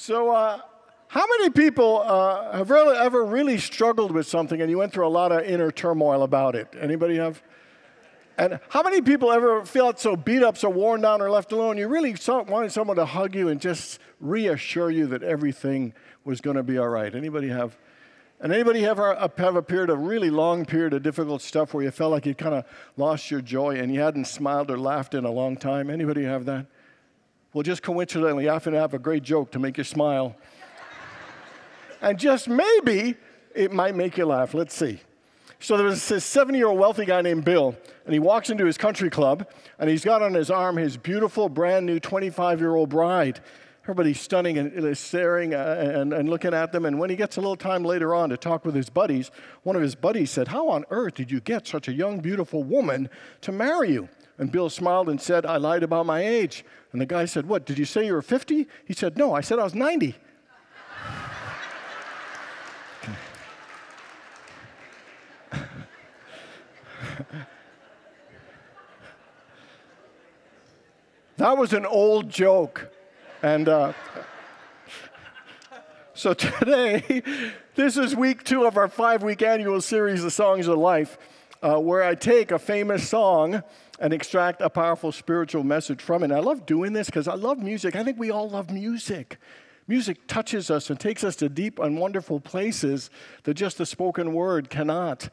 So, uh, how many people uh, have really, ever really struggled with something and you went through a lot of inner turmoil about it? Anybody have? And how many people ever felt so beat up, so worn down, or left alone? You really wanted someone to hug you and just reassure you that everything was going to be all right. Anybody have? And anybody ever have a period, a really long period of difficult stuff where you felt like you kind of lost your joy and you hadn't smiled or laughed in a long time? Anybody have that? Well, just coincidentally, happen to have a great joke to make you smile. and just maybe it might make you laugh. Let's see. So there was this 70 year old wealthy guy named Bill, and he walks into his country club, and he's got on his arm his beautiful, brand new 25 year old bride. Everybody's stunning and staring uh, and, and looking at them. And when he gets a little time later on to talk with his buddies, one of his buddies said, How on earth did you get such a young, beautiful woman to marry you? And Bill smiled and said, I lied about my age. And the guy said, What, did you say you were 50? He said, No, I said I was 90. that was an old joke. And uh, so today, this is week two of our five week annual series, The Songs of Life, uh, where I take a famous song and extract a powerful spiritual message from it. And I love doing this because I love music. I think we all love music. Music touches us and takes us to deep and wonderful places that just the spoken word cannot.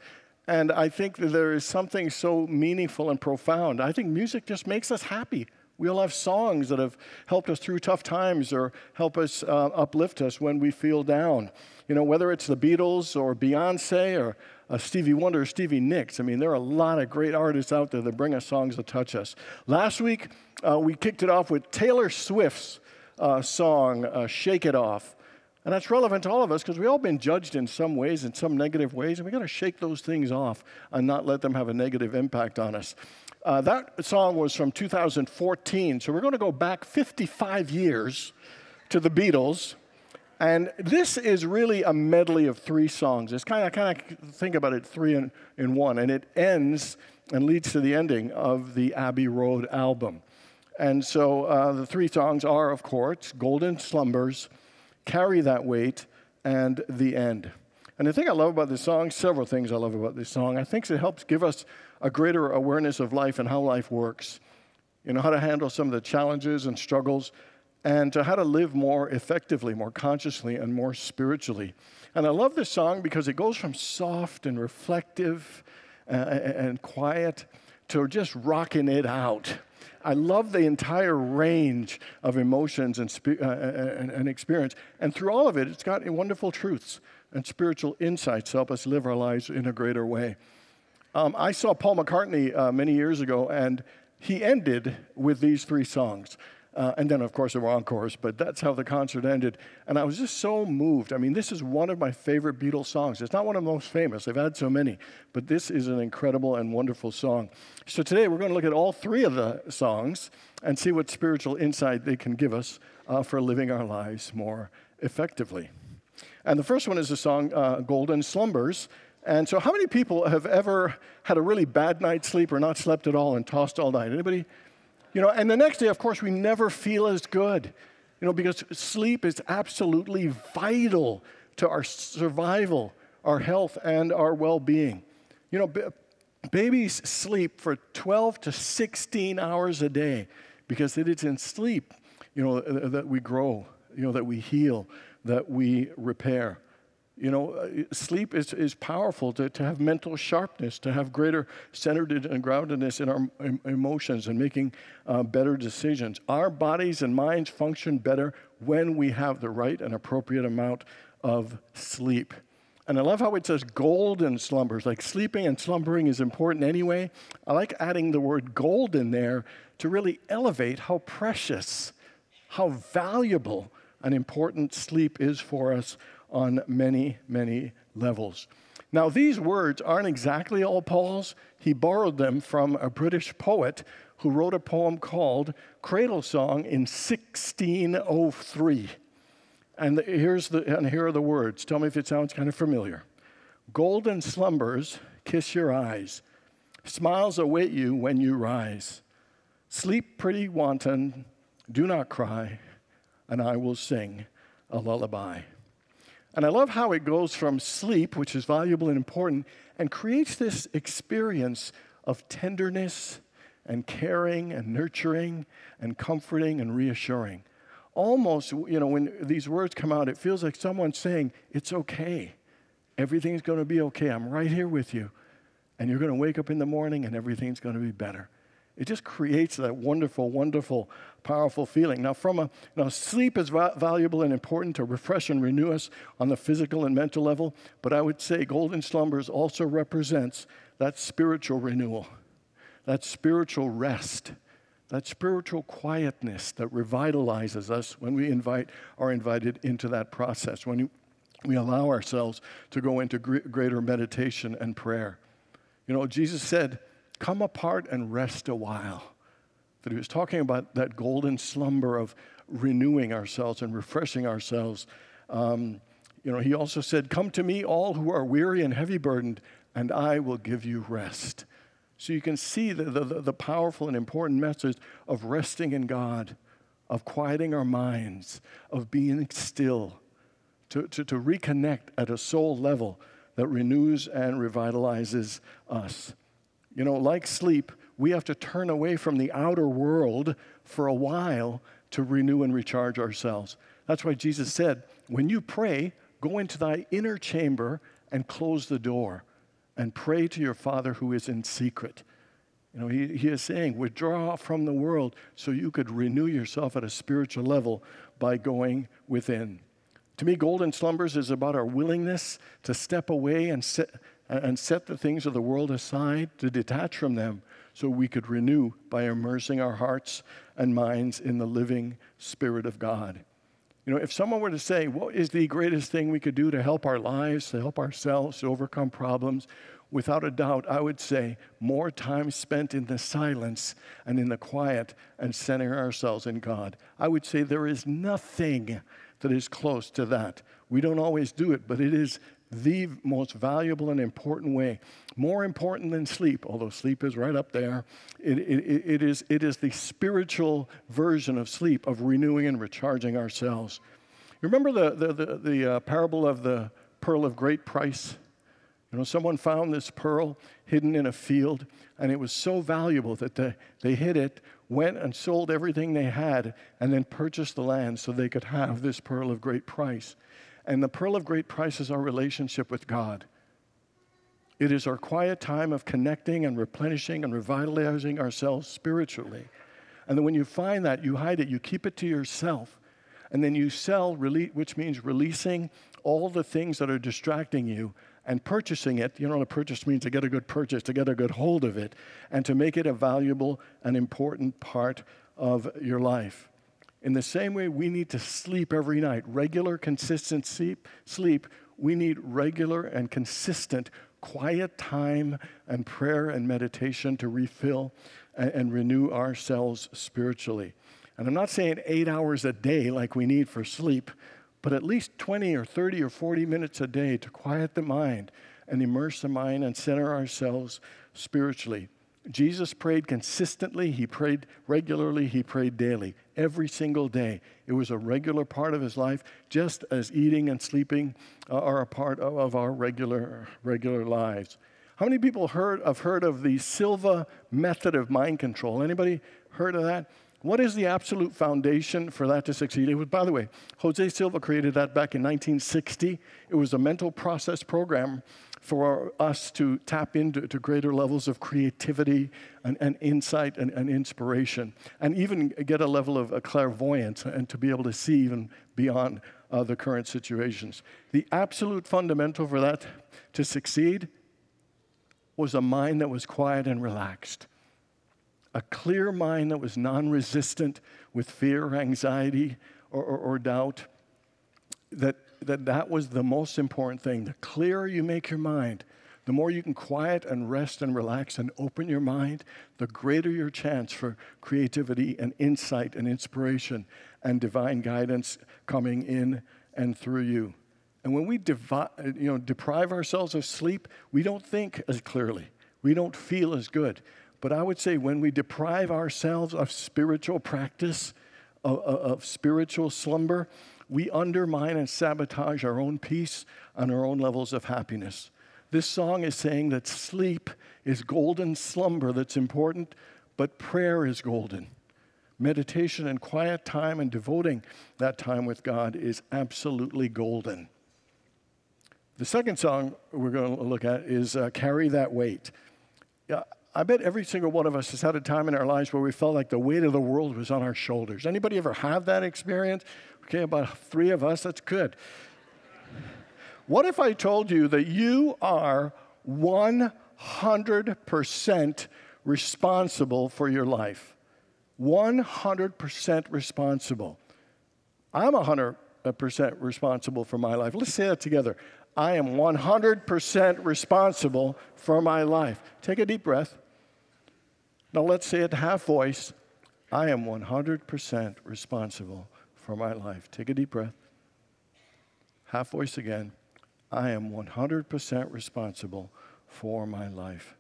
And I think that there is something so meaningful and profound. I think music just makes us happy. We all have songs that have helped us through tough times or help us uh, uplift us when we feel down. You know, whether it's the Beatles or Beyonce or Stevie Wonder Stevie Nicks. I mean, there are a lot of great artists out there that bring us songs that touch us. Last week, uh, we kicked it off with Taylor Swift's uh, song, uh, Shake It Off. And that's relevant to all of us because we've all been judged in some ways, in some negative ways, and we've got to shake those things off and not let them have a negative impact on us. Uh, that song was from 2014, so we're going to go back 55 years to the Beatles. And this is really a medley of three songs. It's kind of, kind of think about it three in, in one. And it ends and leads to the ending of the Abbey Road album. And so uh, the three songs are, of course, Golden Slumbers, Carry That Weight, and The End. And the thing I love about this song, several things I love about this song, I think it helps give us a greater awareness of life and how life works. You know, how to handle some of the challenges and struggles, and to how to live more effectively, more consciously, and more spiritually. And I love this song because it goes from soft and reflective and, and quiet to just rocking it out. I love the entire range of emotions and, uh, and, and, experience. And through all of it, it's got wonderful truths and spiritual insights to help us live our lives in a greater way. Um, I saw Paul McCartney uh, many years ago, and he ended with these three songs. Uh, and then, of course, there were encores, but that's how the concert ended. And I was just so moved. I mean, this is one of my favorite Beatles songs. It's not one of the most famous, they've had so many, but this is an incredible and wonderful song. So today, we're going to look at all three of the songs and see what spiritual insight they can give us uh, for living our lives more effectively. And the first one is the song uh, Golden Slumbers. And so, how many people have ever had a really bad night's sleep or not slept at all and tossed all night? Anybody? You know, and the next day, of course, we never feel as good, you know, because sleep is absolutely vital to our survival, our health, and our well being. You know, babies sleep for 12 to 16 hours a day because it is in sleep, you know, that we grow, you know, that we heal, that we repair. You know, uh, sleep is, is powerful to, to have mental sharpness, to have greater centered and groundedness in our emotions and making uh, better decisions. Our bodies and minds function better when we have the right and appropriate amount of sleep. And I love how it says golden slumbers, like sleeping and slumbering is important anyway. I like adding the word gold in there to really elevate how precious, how valuable, and important sleep is for us on many, many levels. Now, these words aren't exactly all Paul's. He borrowed them from a British poet who wrote a poem called Cradle Song in 1603. And, here's the, and here are the words. Tell me if it sounds kind of familiar. Golden slumbers kiss your eyes, smiles await you when you rise. Sleep, pretty wanton, do not cry, and I will sing a lullaby. And I love how it goes from sleep, which is valuable and important, and creates this experience of tenderness and caring and nurturing and comforting and reassuring. Almost, you know, when these words come out, it feels like someone's saying, It's okay. Everything's going to be okay. I'm right here with you. And you're going to wake up in the morning and everything's going to be better. It just creates that wonderful, wonderful, powerful feeling. Now, from a now, sleep is va- valuable and important to refresh and renew us on the physical and mental level. But I would say golden slumbers also represents that spiritual renewal, that spiritual rest, that spiritual quietness that revitalizes us when we invite are invited into that process. When we allow ourselves to go into greater meditation and prayer. You know, Jesus said come apart and rest a while. That he was talking about that golden slumber of renewing ourselves and refreshing ourselves. Um, you know, he also said, Come to me, all who are weary and heavy burdened, and I will give you rest. So you can see the, the, the powerful and important message of resting in God, of quieting our minds, of being still, to, to, to reconnect at a soul level that renews and revitalizes us. You know, like sleep, we have to turn away from the outer world for a while to renew and recharge ourselves. That's why Jesus said, when you pray, go into thy inner chamber and close the door and pray to your Father who is in secret. You know, he, he is saying, withdraw from the world so you could renew yourself at a spiritual level by going within. To me, Golden Slumbers is about our willingness to step away and sit, and set the things of the world aside, to detach from them, so we could renew by immersing our hearts and minds in the living Spirit of God. You know, if someone were to say, What is the greatest thing we could do to help our lives, to help ourselves, to overcome problems? Without a doubt, I would say more time spent in the silence and in the quiet and centering ourselves in God. I would say there is nothing that is close to that. We don't always do it, but it is the most valuable and important way. More important than sleep, although sleep is right up there. It, it, it, is, it is the spiritual version of sleep, of renewing and recharging ourselves. You remember the, the, the, the uh, parable of the pearl of great price? You know, someone found this pearl hidden in a field, and it was so valuable that they, they hid it, went and sold everything they had, and then purchased the land so they could have this pearl of great price. And the pearl of great price is our relationship with God. It is our quiet time of connecting and replenishing and revitalizing ourselves spiritually. And then when you find that, you hide it, you keep it to yourself. And then you sell, which means releasing all the things that are distracting you and purchasing it. You know what a purchase means to get a good purchase, to get a good hold of it, and to make it a valuable and important part of your life. In the same way, we need to sleep every night, regular, consistent sleep. We need regular and consistent quiet time and prayer and meditation to refill and renew ourselves spiritually. And I'm not saying eight hours a day like we need for sleep, but at least 20 or 30 or 40 minutes a day to quiet the mind and immerse the mind and center ourselves spiritually. Jesus prayed consistently, he prayed regularly, he prayed daily, every single day. It was a regular part of his life, just as eating and sleeping uh, are a part of, our regular, regular lives. How many people heard, have heard of the Silva method of mind control? Anybody heard of that? What is the absolute foundation for that to succeed? It was, by the way, Jose Silva created that back in 1960. It was a mental process program for us to tap into to greater levels of creativity and, and insight and, and, inspiration, and even get a level of a clairvoyance and to be able to see even beyond uh, the current situations. The absolute fundamental for that to succeed was a mind that was quiet and relaxed. A clear mind that was non resistant with fear, anxiety, or, or, or doubt. That that that was the most important thing. The clearer you make your mind, the more you can quiet and rest and relax and open your mind, the greater your chance for creativity and insight and inspiration and divine guidance coming in and through you. And when we devi- you know, deprive ourselves of sleep, we don't think as clearly. We don't feel as good. But I would say when we deprive ourselves of spiritual practice, of, of spiritual slumber, we undermine and sabotage our own peace and our own levels of happiness. This song is saying that sleep is golden slumber that's important, but prayer is golden. Meditation and quiet time and devoting that time with God is absolutely golden. The second song we're going to look at is uh, Carry That Weight. I bet every single one of us has had a time in our lives where we felt like the weight of the world was on our shoulders. Anybody ever have that experience? Okay, about three of us, that's good. What if I told you that you are 100% responsible for your life? 100% responsible. I'm 100% responsible for my life. Let's say that together. I am 100% responsible for my life. Take a deep breath. Now let's say it half voice. I am 100% responsible for my life. Take a deep breath. Half voice again. I am 100% responsible for my life.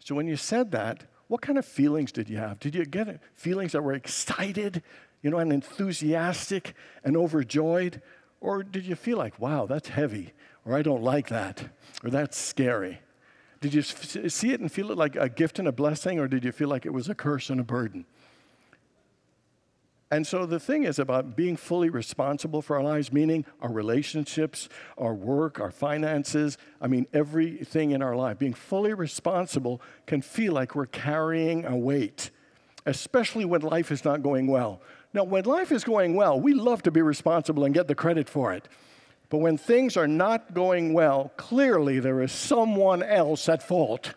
So when you said that, what kind of feelings did you have? Did you get feelings that were excited, you know, and enthusiastic and overjoyed? Or did you feel like, wow, that's heavy, or I don't like that, or that's scary? Did you see it and feel it like a gift and a blessing, or did you feel like it was a curse and a burden? And so the thing is about being fully responsible for our lives, meaning our relationships, our work, our finances, I mean, everything in our life. Being fully responsible can feel like we're carrying a weight, especially when life is not going well. Now, when life is going well, we love to be responsible and get the credit for it. But when things are not going well, clearly there is someone else at fault.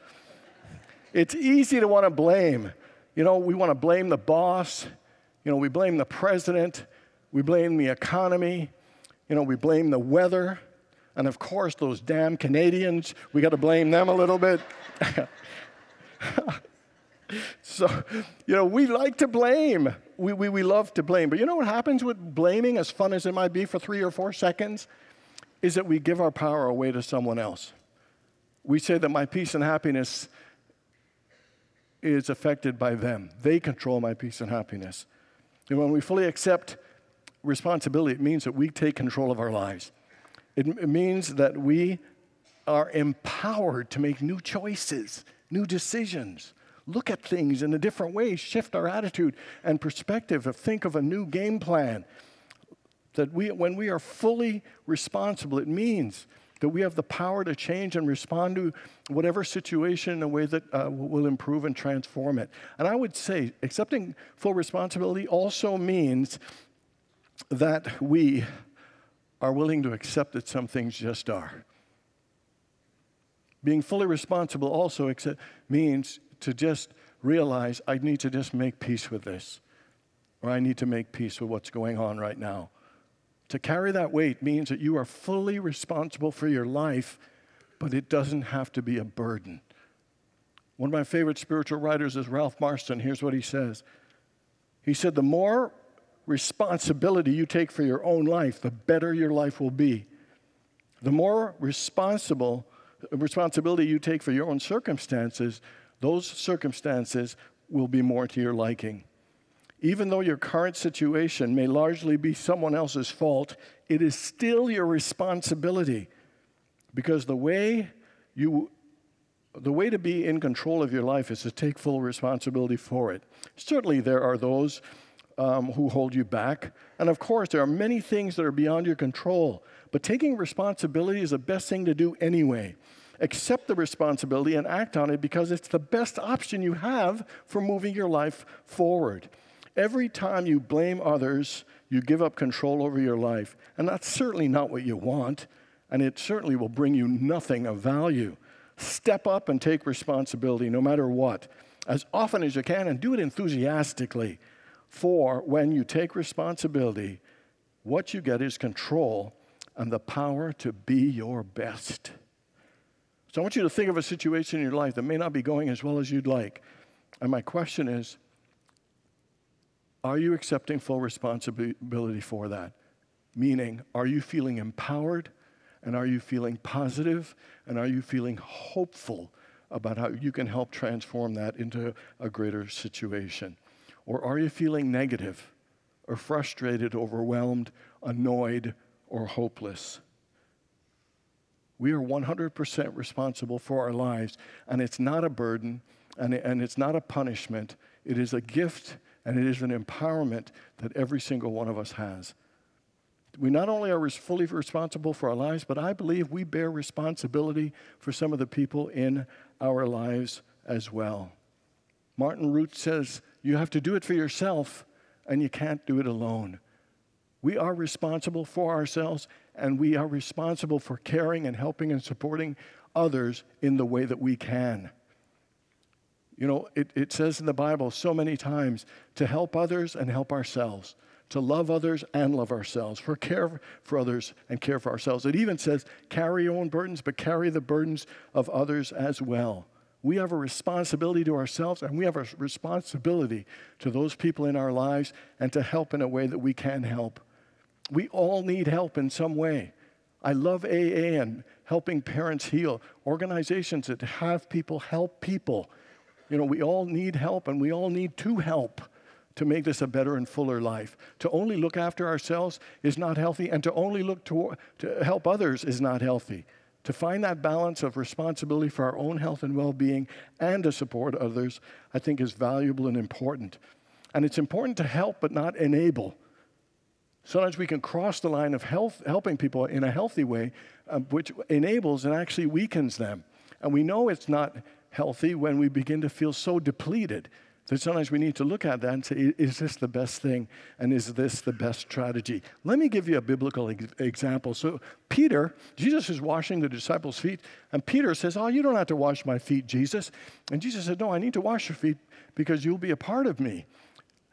It's easy to want to blame. You know, we want to blame the boss. You know, we blame the president. We blame the economy. You know, we blame the weather. And of course, those damn Canadians, we got to blame them a little bit. so, you know, we like to blame. We, we, we love to blame. But you know what happens with blaming, as fun as it might be for three or four seconds? Is that we give our power away to someone else. We say that my peace and happiness is affected by them. They control my peace and happiness. And when we fully accept responsibility, it means that we take control of our lives. It, it means that we are empowered to make new choices, new decisions look at things in a different way, shift our attitude and perspective, think of a new game plan. That we, when we are fully responsible, it means that we have the power to change and respond to whatever situation in a way that uh, will improve and transform it. And I would say accepting full responsibility also means that we are willing to accept that some things just are. Being fully responsible also means to just realize I need to just make peace with this, or I need to make peace with what's going on right now. To carry that weight means that you are fully responsible for your life, but it doesn't have to be a burden. One of my favorite spiritual writers is Ralph Marston. Here's what he says He said, The more responsibility you take for your own life, the better your life will be. The more responsible responsibility you take for your own circumstances, those circumstances will be more to your liking. Even though your current situation may largely be someone else's fault, it is still your responsibility because the way you the way to be in control of your life is to take full responsibility for it. Certainly, there are those um, who hold you back. And of course, there are many things that are beyond your control. But taking responsibility is the best thing to do anyway accept the responsibility and act on it because it's the best option you have for moving your life forward. Every time you blame others, you give up control over your life. And that's certainly not what you want, and it certainly will bring you nothing of value. Step up and take responsibility no matter what, as often as you can, and do it enthusiastically. For when you take responsibility, what you get is control and the power to be your best. So I want you to think of a situation in your life that may not be going as well as you'd like. And my question is are you accepting full responsibility for that? Meaning, are you feeling empowered? And are you feeling positive? And are you feeling hopeful about how you can help transform that into a greater situation? Or are you feeling negative or frustrated, overwhelmed, annoyed, or hopeless. We are 100% responsible for our lives, and it's not a burden, and, and it's not a punishment. It is a gift, and it is an empowerment that every single one of us has. We not only are fully responsible for our lives, but I believe we bear responsibility for some of the people in our lives as well. Martin Rutte says, You have to do it for yourself, and you can't do it alone. We are responsible for ourselves, and we are responsible for caring and helping and supporting others in the way that we can. You know, it, it says in the Bible so many times to help others and help ourselves, to love others and love ourselves, for care for others and care for ourselves. It even says carry your own burdens, but carry the burdens of others as well. We have a responsibility to ourselves and we have a responsibility to those people in our lives and to help in a way that we can help. We all need help in some way. I love AA and helping parents heal, organizations that have people help people. You know, we all need help and we all need to help to make this a better and fuller life. To only look after ourselves is not healthy, and to only look to, to help others is not healthy. To find that balance of responsibility for our own health and well being and to support others, I think is valuable and important. And it's important to help but not enable. Sometimes we can cross the line of health, helping people in a healthy way, um, which enables and actually weakens them. And we know it's not healthy when we begin to feel so depleted that sometimes we need to look at that and say, is this the best thing? And is this the best strategy? Let me give you a biblical ex- example. So, Peter, Jesus is washing the disciples' feet, and Peter says, Oh, you don't have to wash my feet, Jesus. And Jesus said, No, I need to wash your feet because you'll be a part of me.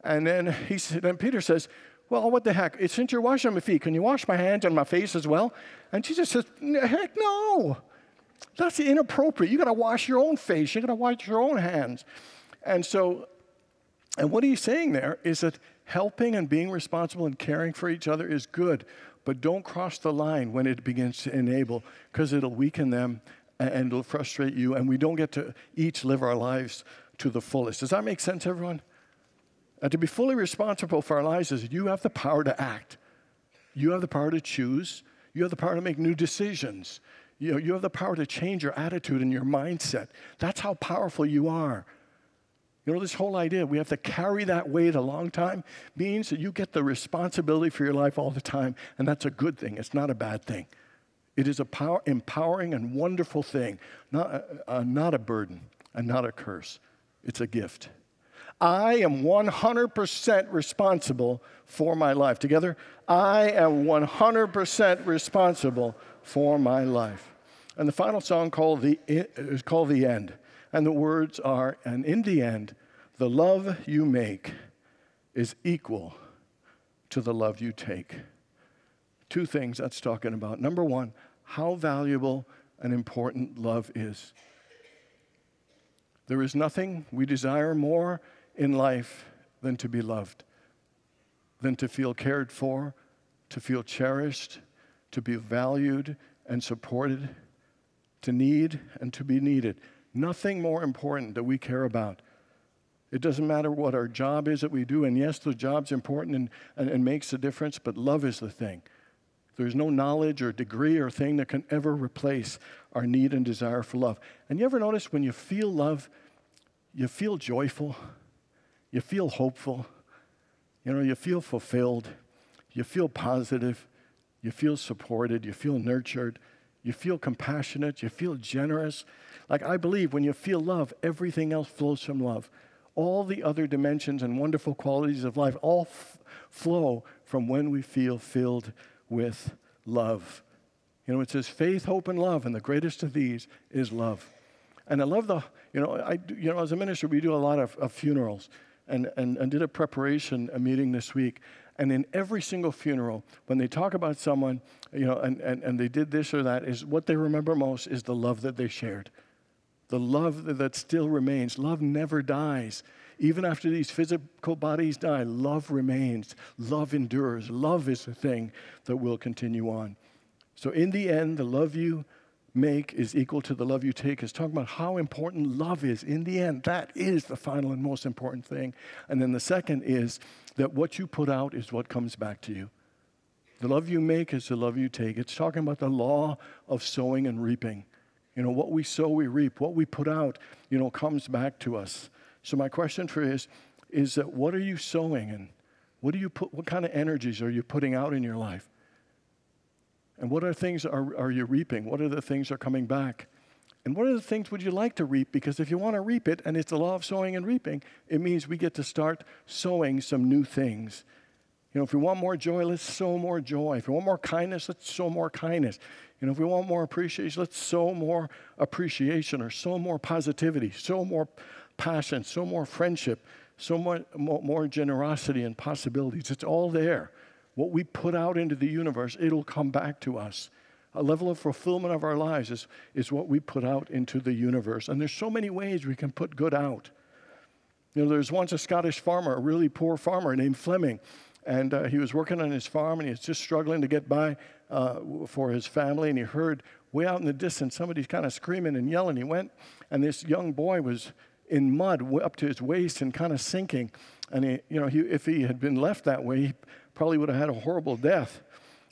And then, he said, then Peter says, well, what the heck? Since you're washing my feet, can you wash my hands and my face as well? And Jesus says, Heck no. That's inappropriate. You got to wash your own face. You got to wash your own hands. And so, and what he's saying there is that helping and being responsible and caring for each other is good, but don't cross the line when it begins to enable, because it'll weaken them and it'll frustrate you, and we don't get to each live our lives to the fullest. Does that make sense, everyone? And to be fully responsible for our lives is you have the power to act. You have the power to choose. You have the power to make new decisions. You, know, you have the power to change your attitude and your mindset. That's how powerful you are. You know, this whole idea, we have to carry that weight a long time, means that you get the responsibility for your life all the time, and that's a good thing. It's not a bad thing. It is a power, empowering and wonderful thing, not a, not a burden and not a curse. It's a gift. I am 100% responsible for my life. Together, I am 100% responsible for my life. And the final song called the, is called The End. And the words are, and in the end, the love you make is equal to the love you take. Two things that's talking about. Number one, how valuable and important love is. There is nothing we desire more in life than to be loved, than to feel cared for, to feel cherished, to be valued and supported, to need and to be needed. Nothing more important that we care about. It doesn't matter what our job is that we do, and yes, the job's important and, and, and makes a difference, but love is the thing. There's no knowledge or degree or thing that can ever replace our need and desire for love. And you ever notice when you feel love, you feel joyful? you feel hopeful, you know, you feel fulfilled, you feel positive, you feel supported, you feel nurtured, you feel compassionate, you feel generous. Like I believe when you feel love, everything else flows from love. All the other dimensions and wonderful qualities of life all f- flow from when we feel filled with love. You know, it says faith, hope, and love, and the greatest of these is love. And I love the, you know, I, you know, as a minister, we do a lot of, of funerals and, and, and did a preparation a meeting this week. And in every single funeral, when they talk about someone, you know, and, and, and they did this or that, is what they remember most is the love that they shared. The love that still remains. Love never dies. Even after these physical bodies die, love remains. Love endures. Love is the thing that will continue on. So, in the end, the love you make is equal to the love you take is talking about how important love is in the end. That is the final and most important thing. And then the second is that what you put out is what comes back to you. The love you make is the love you take. It's talking about the law of sowing and reaping. You know, what we sow, we reap. What we put out, you know, comes back to us. So my question for you is, is that what are you sowing and what do you put, what kind of energies are you putting out in your life? And what are things are, are you reaping? What are the things that are coming back? And what are the things would you like to reap? Because if you want to reap it, and it's the law of sowing and reaping, it means we get to start sowing some new things. You know, if we want more joy, let's sow more joy. If we want more kindness, let's sow more kindness. You know, if we want more appreciation, let's sow more appreciation or sow more positivity, sow more passion, sow more friendship, sow more, more generosity and possibilities. It's all there. What we put out into the universe, it'll come back to us. A level of fulfillment of our lives is, is what we put out into the universe. And there's so many ways we can put good out. You know, there was once a Scottish farmer, a really poor farmer named Fleming, and uh, he was working on his farm and he was just struggling to get by uh, for his family. And he heard way out in the distance somebody kind of screaming and yelling. He went, and this young boy was in mud up to his waist and kind of sinking. And he, you know, he, if he had been left that way, he probably would have had a horrible death.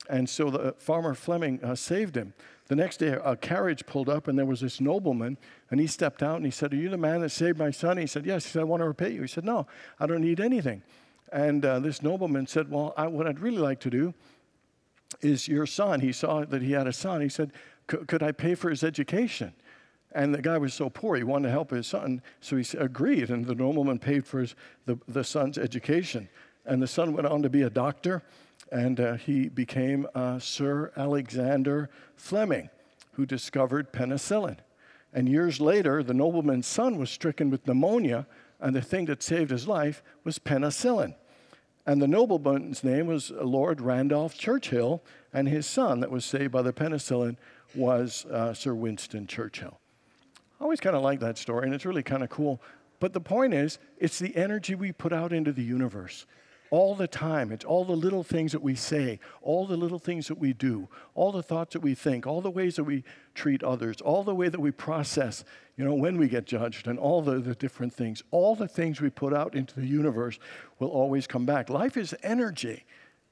And so the farmer Fleming uh, saved him. The next day, a carriage pulled up, and there was this nobleman, and he stepped out and he said, Are you the man that saved my son? He said, Yes. He said, I want to repay you. He said, No, I don't need anything. And uh, this nobleman said, Well, I, what I'd really like to do is your son. He saw that he had a son. He said, Could I pay for his education? And the guy was so poor, he wanted to help his son, so he agreed, and the nobleman paid for his, the, the son's education. And the son went on to be a doctor, and uh, he became uh, Sir Alexander Fleming, who discovered penicillin. And years later, the nobleman's son was stricken with pneumonia, and the thing that saved his life was penicillin. And the nobleman's name was Lord Randolph Churchill, and his son that was saved by the penicillin was uh, Sir Winston Churchill. I always kind of like that story, and it's really kind of cool. But the point is, it's the energy we put out into the universe all the time. It's all the little things that we say, all the little things that we do, all the thoughts that we think, all the ways that we treat others, all the way that we process, you know, when we get judged, and all the, the different things. All the things we put out into the universe will always come back. Life is energy.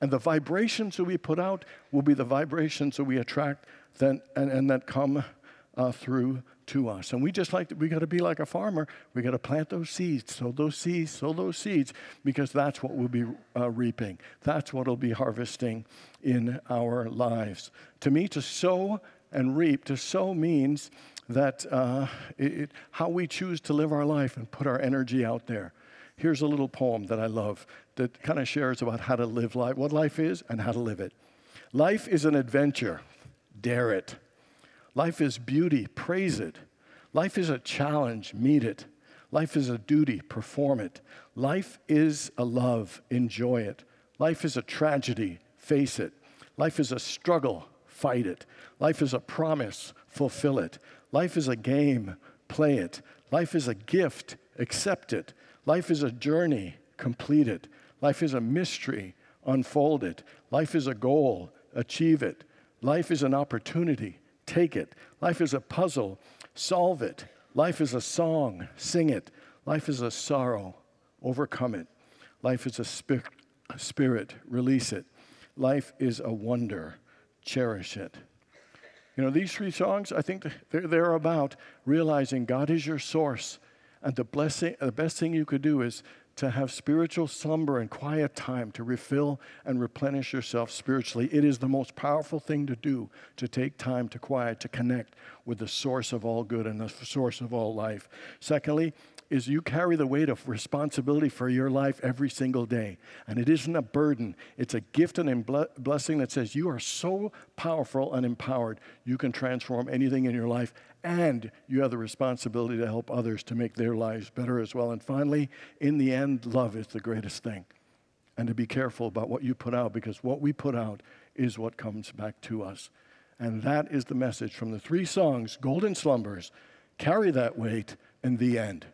And the vibrations that we put out will be the vibrations that we attract then, and, and that come uh, through to us. And we just like, we got to be like a farmer. We got to plant those seeds, sow those seeds, sow those seeds, because that's what we'll be uh, reaping. That's what we'll be harvesting in our lives. To me, to sow and reap, to sow means that uh, it, it, how we choose to live our life and put our energy out there. Here's a little poem that I love that kind of shares about how to live life, what life is, and how to live it. Life is an adventure. Dare it. Life is beauty, praise it. Life is a challenge, meet it. Life is a duty, perform it. Life is a love, enjoy it. Life is a tragedy, face it. Life is a struggle, fight it. Life is a promise, fulfill it. Life is a game, play it. Life is a gift, accept it. Life is a journey, complete it. Life is a mystery, unfold it. Life is a goal, achieve it. Life is an opportunity, take it. Life is a puzzle, solve it. Life is a song, sing it. Life is a sorrow, overcome it. Life is a spir- spirit, release it. Life is a wonder, cherish it. You know, these three songs, I think they're, they're about realizing God is your source. And the, blessing, the best thing you could do is to have spiritual slumber and quiet time to refill and replenish yourself spiritually. It is the most powerful thing to do to take time to quiet, to connect with the source of all good and the source of all life. Secondly, is you carry the weight of responsibility for your life every single day. And it isn't a burden, it's a gift and a blessing that says you are so powerful and empowered, you can transform anything in your life, and you have the responsibility to help others to make their lives better as well. And finally, in the end, love is the greatest thing. And to be careful about what you put out, because what we put out is what comes back to us. And that is the message from the three songs Golden Slumbers, Carry That Weight, and The End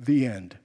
the end.